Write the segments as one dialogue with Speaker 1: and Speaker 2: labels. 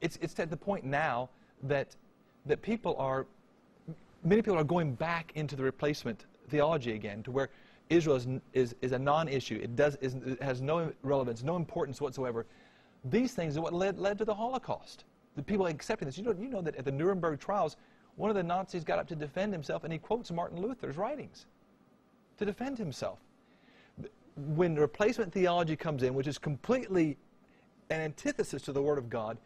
Speaker 1: it's, it's at the point now that, that people are, many people are going back into the replacement theology again, to where Israel is, is, is a non-issue. It, does, is, it has no relevance, no importance whatsoever. These things are what led, led to the Holocaust. The people accepting this. You know, you know that at the Nuremberg trials, one of the Nazis got up to defend himself, and he quotes Martin Luther's writings to defend himself. When replacement theology comes in, which is completely an antithesis to the Word of God,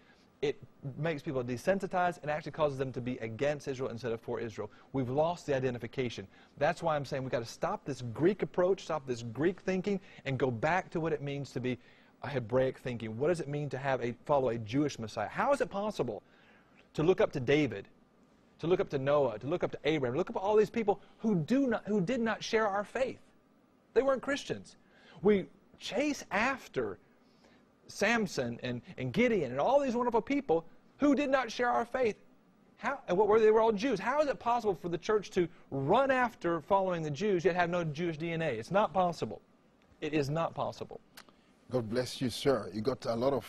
Speaker 1: it makes people desensitized and actually causes them to be against Israel instead of for Israel. We've lost the identification. That's why I'm saying we've got to stop this Greek approach, stop this Greek thinking, and go back to what it means to be a Hebraic thinking. What does it mean to have a follow a Jewish Messiah? How is it possible to look up to David, to look up to Noah, to look up to Abraham, look up to all these people who do not who did not share our faith? They weren't Christians. We chase after Samson and, and Gideon and all these wonderful people who did not share our faith. How, and what were they? they were all Jews. How is it possible for the church to run after following the Jews yet have no Jewish DNA? It's not possible. It is not possible.
Speaker 2: God bless you, sir. You got a lot of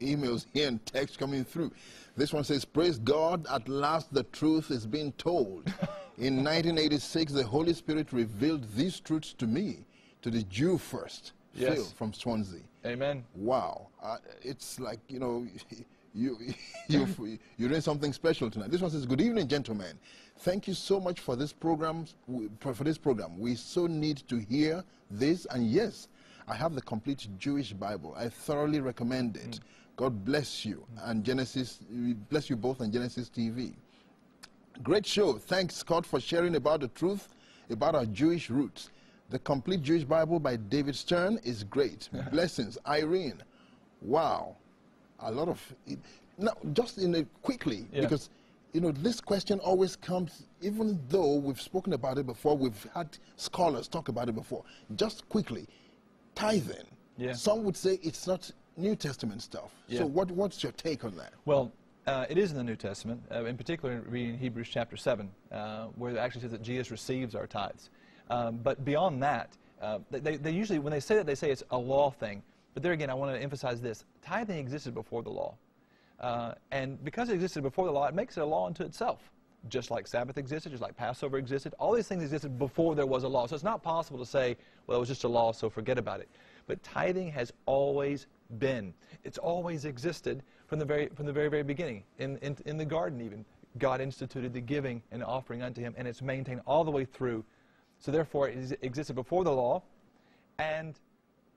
Speaker 2: emails here and text coming through. This one says, Praise God, at last the truth is being told. In 1986, the Holy Spirit revealed these truths to me, to the Jew first.
Speaker 1: Yes.
Speaker 2: Phil from Swansea.
Speaker 1: Amen.
Speaker 2: Wow. Uh, it's like, you know, you, you, you're doing something special tonight. This one says, Good evening, gentlemen. Thank you so much for this program. For this program, we so need to hear this. And yes, I have the complete Jewish Bible. I thoroughly recommend it. Mm. God bless you and Genesis. Bless you both and Genesis TV. Great show. Thanks, Scott, for sharing about the truth about our Jewish roots. The Complete Jewish Bible by David Stern is great. Blessings. Irene. Wow. A lot of. It, now, just in a, quickly, yeah. because you know, this question always comes, even though we've spoken about it before, we've had scholars talk about it before. Just quickly, tithing. Yeah. Some would say it's not New Testament stuff. Yeah. So what, what's your take on that?
Speaker 1: Well, uh, it is in the New Testament, uh, in particular reading Hebrews chapter 7, uh, where it actually says that Jesus receives our tithes. Um, but beyond that, uh, they, they usually, when they say that, they say it's a law thing. But there again, I want to emphasize this. Tithing existed before the law. Uh, and because it existed before the law, it makes it a law unto itself. Just like Sabbath existed, just like Passover existed. All these things existed before there was a law. So it's not possible to say, well, it was just a law, so forget about it. But tithing has always been. It's always existed from the very, from the very, very beginning. In, in, in the garden even, God instituted the giving and offering unto him, and it's maintained all the way through. So therefore, it existed before the law, and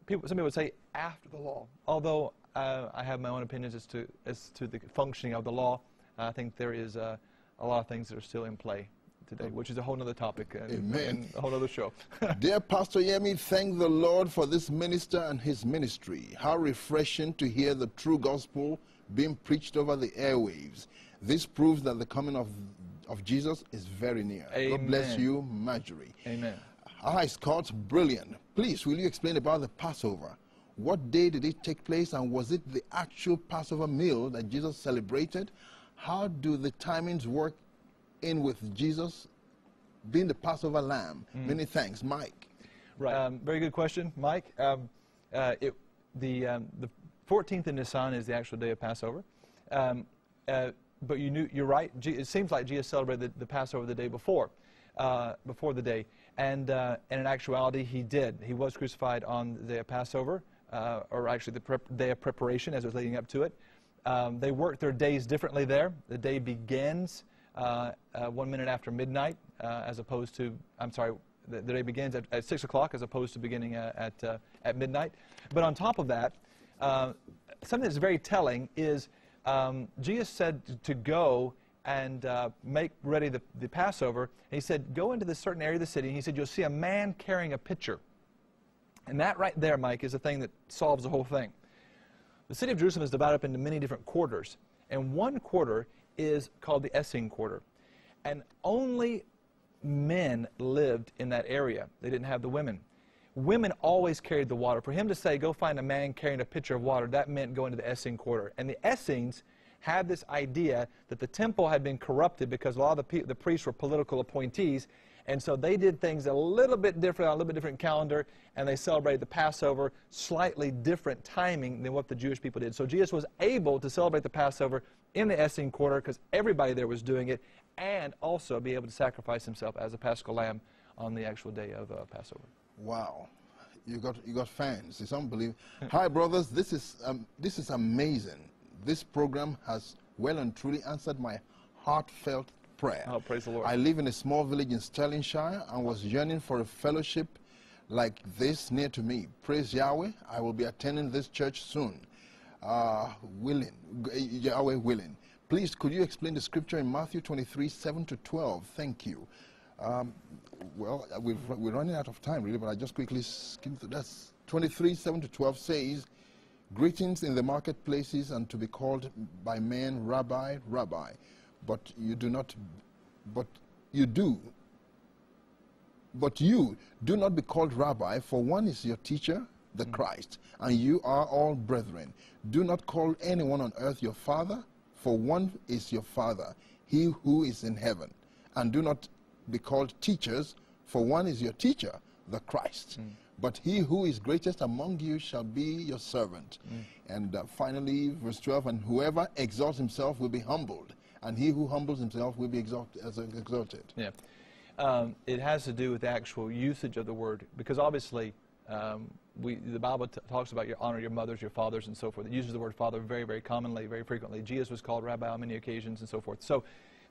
Speaker 1: people, some people would say after the law. Although uh, I have my own opinions as to, as to the functioning of the law, I think there is uh, a lot of things that are still in play today, which is a whole other topic and, Amen. and a whole other show.
Speaker 2: Dear Pastor Yemi, thank the Lord for this minister and his ministry. How refreshing to hear the true gospel being preached over the airwaves. This proves that the coming of, of Jesus is very near. Amen. God bless you, Marjorie.
Speaker 1: Amen.
Speaker 2: Hi, Scott. Brilliant. Please, will you explain about the Passover? What day did it take place, and was it the actual Passover meal that Jesus celebrated? How do the timings work in with Jesus being the Passover lamb? Mm. Many thanks, Mike.
Speaker 1: Right. Um, very good question, Mike. Um, uh, it, the, um, the 14th of Nisan is the actual day of Passover. Um, uh, but you knew, you're right. It seems like Jesus celebrated the, the Passover the day before, uh, before the day. And, uh, and in actuality, he did. He was crucified on the Passover, uh, or actually the day of preparation as it was leading up to it. Um, they work their days differently there. The day begins uh, uh, one minute after midnight, uh, as opposed to, I'm sorry, the, day begins at, at, 6 o'clock as opposed to beginning at, at, at, midnight. But on top of that, something that's very telling is um, Jesus said to go and uh, make ready the, the Passover. And he said, Go into this certain area of the city. And he said, You'll see a man carrying a pitcher. And that right there, Mike, is the thing that solves the whole thing. The city of Jerusalem is divided up into many different quarters, and one quarter is called the Essene quarter. And only men lived in that area. They didn't have the women. Women always carried the water. For him to say, go find a man carrying a pitcher of water, that meant going to the Essene quarter. And the Essenes had this idea that the temple had been corrupted because a lot of the, the priests were political appointees, And so they did things a little bit different, on a little bit different calendar, and they celebrated the Passover slightly different timing than what the Jewish people did. So Jesus was able to celebrate the Passover in the Essene quarter because everybody there was doing it, and also be able to sacrifice himself as a paschal lamb on the actual day of uh, Passover.
Speaker 2: Wow. You got, you got fans. It's unbelievable. Hi, brothers. This is, um, this is amazing. This program has well and truly answered my heartfelt prayer.
Speaker 1: Oh, praise the Lord.
Speaker 2: I live in a small village in Stirlingshire and was yearning for a fellowship like this near to me. Praise Yahweh. I will be attending this church soon. Uh, willing, Yahweh willing. Please, could you explain the scripture in Matthew 23, 7 to 12? Thank you. Um, well, uh, we're, we're running out of time, really, but I just quickly skim through. That's 23, 7 to 12 says, Greetings in the marketplaces and to be called by men Rabbi, Rabbi. But you do not, but you do, but you do not be called Rabbi, for one is your teacher, the mm. Christ, and you are all brethren. Do not call anyone on earth your father, for one is your father, he who is in heaven. And do not be called teachers, for one is your teacher, the Christ. Mm. But he who is greatest among you shall be your servant. Mm. And uh, finally, verse 12, and whoever exalts himself will be humbled, and he who humbles himself will be exalted. exalted.
Speaker 1: Yeah. Um, it has to do with the actual usage of the word, because obviously um, we, the Bible talks about your honor your mothers, your fathers, and so forth. It uses the word father very, very commonly, very frequently. Jesus was called rabbi on many occasions, and so forth. So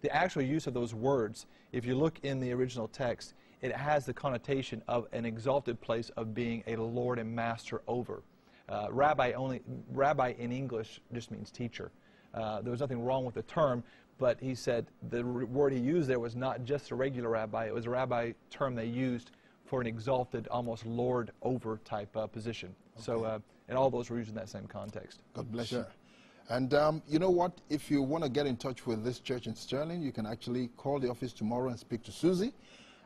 Speaker 1: the actual use of those words, if you look in the original text, it has the connotation of an exalted place of being a lord and master over. Uh, rabbi only, rabbi in English just means teacher. Uh, there was nothing wrong with the term, but he said the word he used there was not just a regular rabbi, it was a rabbi term they used for an exalted, almost lord over type uh, position. Okay. So, uh, and all those were used in that same context.
Speaker 2: God bless sure. you. And um, you know what? If you want to get in touch with this church in Stirling, you can actually call the office tomorrow and speak to Susie.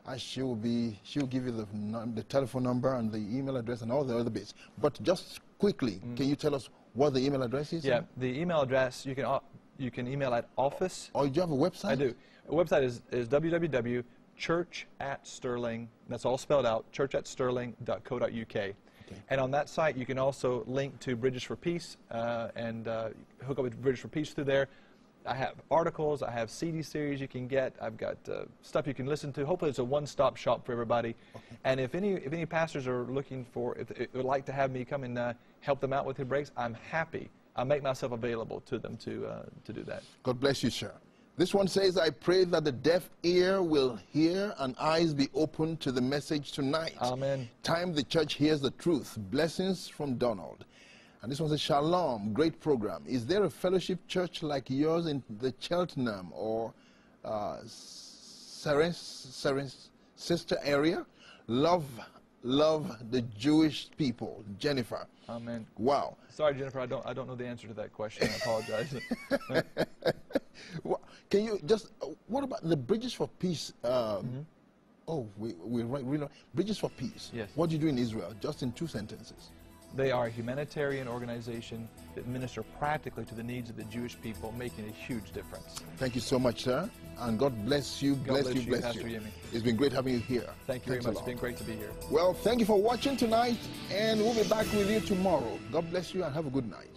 Speaker 2: And she will be, she will give you the, the telephone number and the email address and all the other bits. But just quickly, mm. can you tell us what the email address is?
Speaker 1: Yeah, the email address, you can, uh, you can email at office.
Speaker 2: Oh, do you have a website? I
Speaker 1: do. The website is, is www.church at stirling, that's all spelled out, church at stirling.co.uk. Okay. And on that site, you can also link to Bridges for Peace uh, and uh, hook up with Bridges for Peace through there. I have articles, I have CD series you can get, I've got uh, stuff you can listen to. Hopefully, it's a one-stop shop for everybody. Okay. And if any if any pastors are looking for, if they would like to have me come and uh, help them out with their breaks, I'm happy. I make myself available to them to uh, to do that.
Speaker 2: God bless you, sir. This one says, I pray that the deaf ear will hear and eyes be opened to the message tonight.
Speaker 1: Amen.
Speaker 2: Time the church hears the truth. Blessings from Donald. And this one says, Shalom, great program. Is there a fellowship church like yours in the Cheltenham or uh, Cirencester area? Love love the Jewish people. Jennifer.
Speaker 1: Amen.
Speaker 2: Wow.
Speaker 1: Sorry, Jennifer, I don't, I don't know the answer to that question. I apologize.
Speaker 2: Can you just, uh, what about the Bridges for Peace? Um, mm -hmm. Oh, we, we, we, we, Bridges for Peace.
Speaker 1: Yes.
Speaker 2: What do you do in Israel? Just in two sentences.
Speaker 1: They are a humanitarian organization that minister practically to the needs of the Jewish people, making a huge difference.
Speaker 2: Thank you so much, sir. And God bless you,
Speaker 1: God
Speaker 2: bless,
Speaker 1: bless, you,
Speaker 2: bless
Speaker 1: Pastor
Speaker 2: you.
Speaker 1: Yemi.
Speaker 2: It's been great having you here.
Speaker 1: Thank you Thanks very much. It's been great to be here.
Speaker 2: Well, thank you for watching tonight, and we'll be back with you tomorrow. God bless you and have a good night.